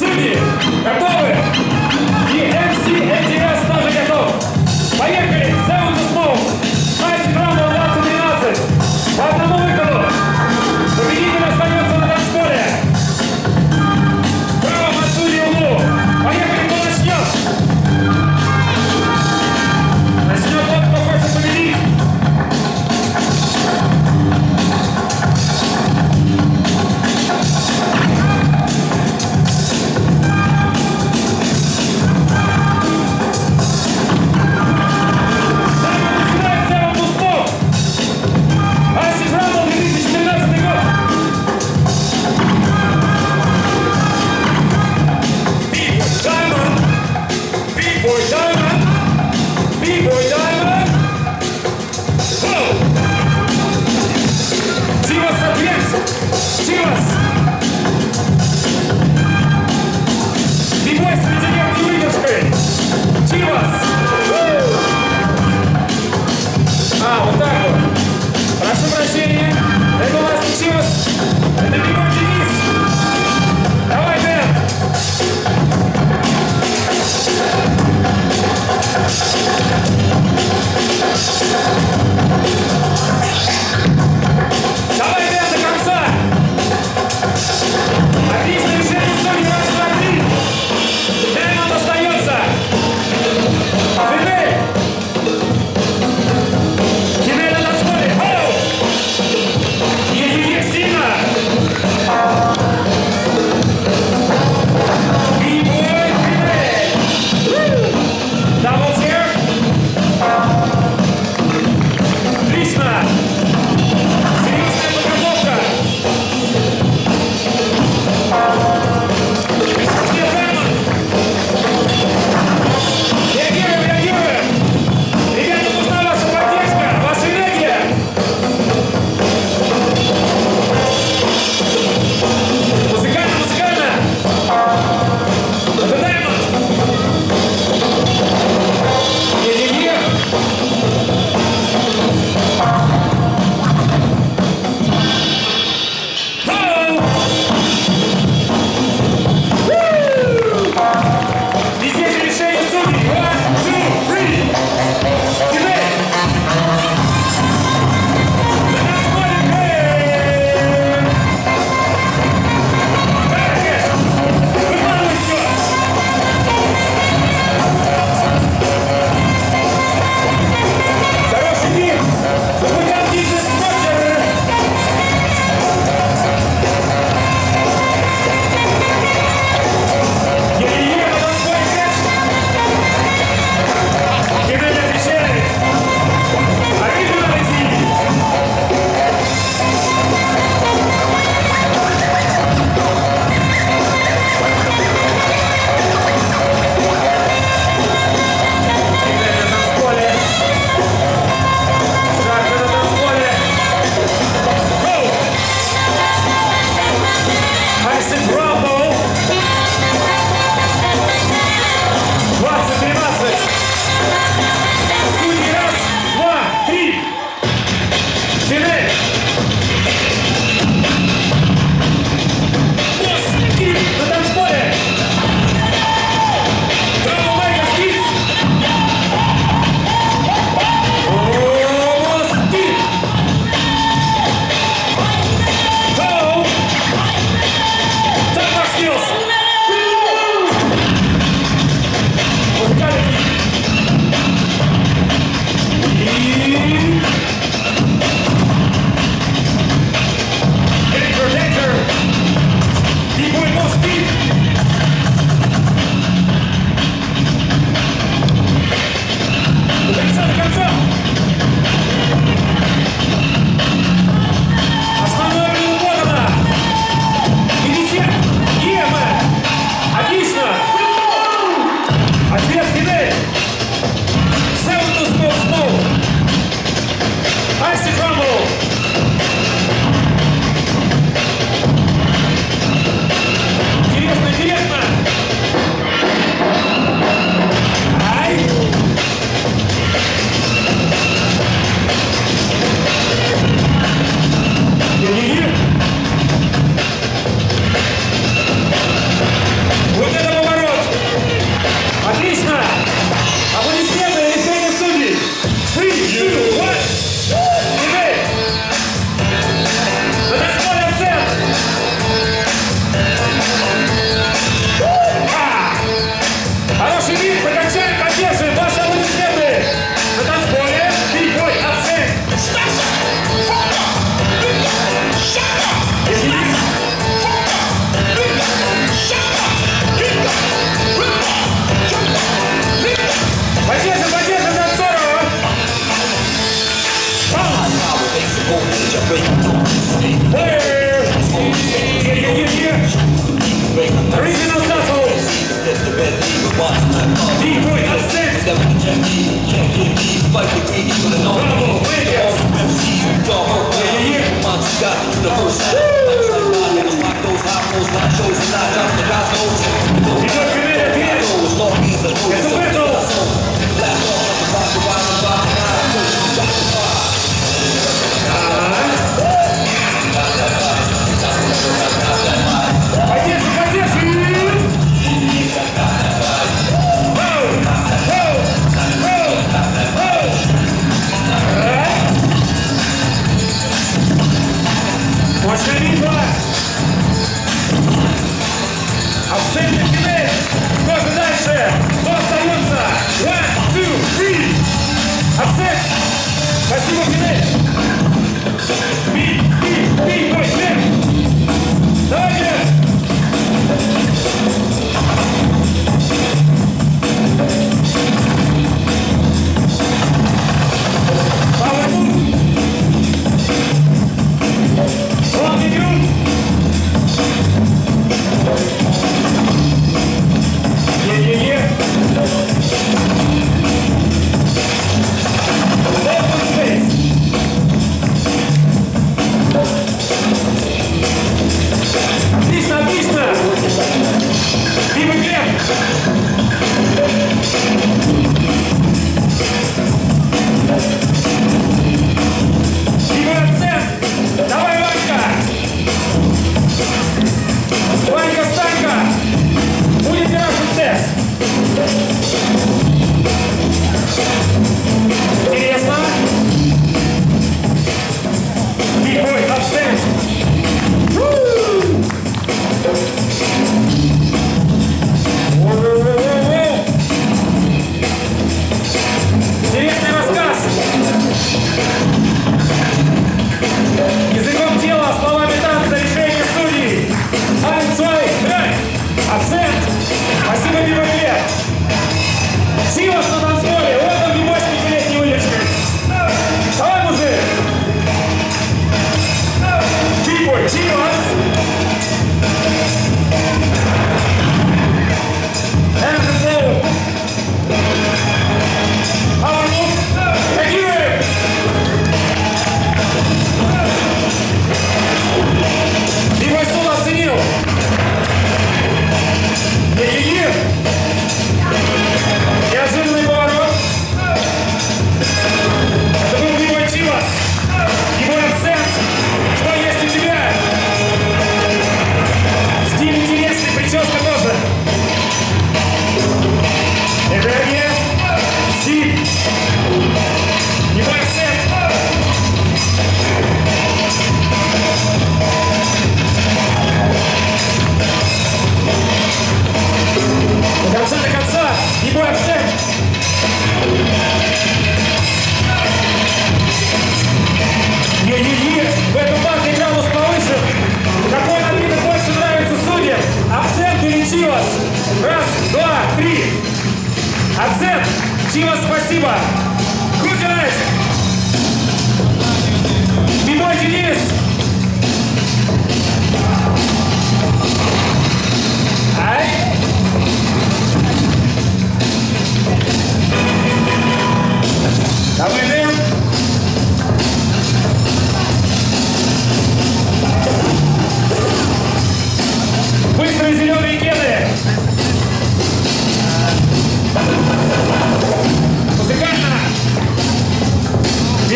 Сыны, когда B-boy diamond, B-boy diamond. Wow. Chivas Sapiens, Chivas. B-boys, Virginia, Chivas. Chivas.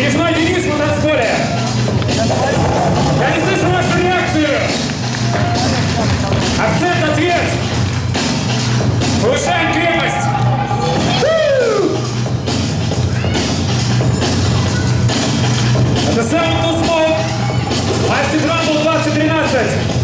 Пережной Денис на танцполе. Я не слышу вашу реакцию. Акцент, ответ. Повышаем крепость. Это сам Тусмол. Мастер Грамбл 2013.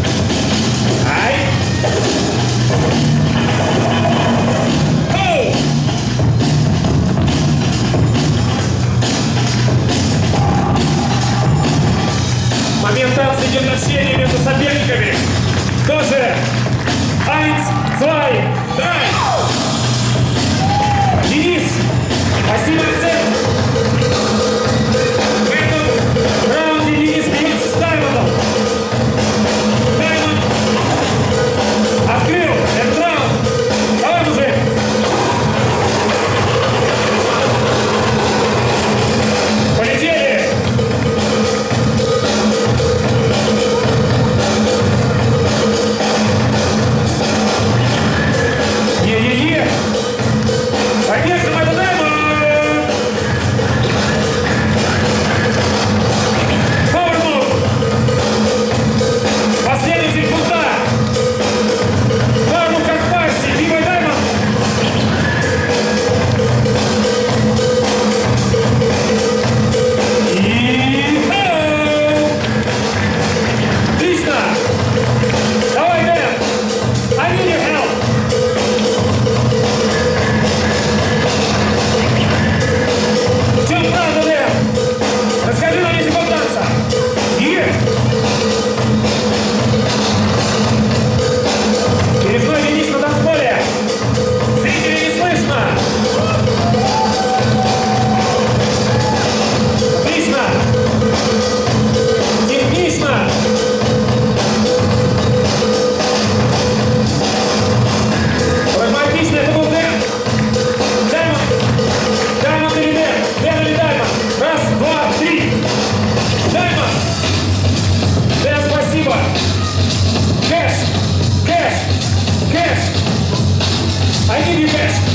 I give you best.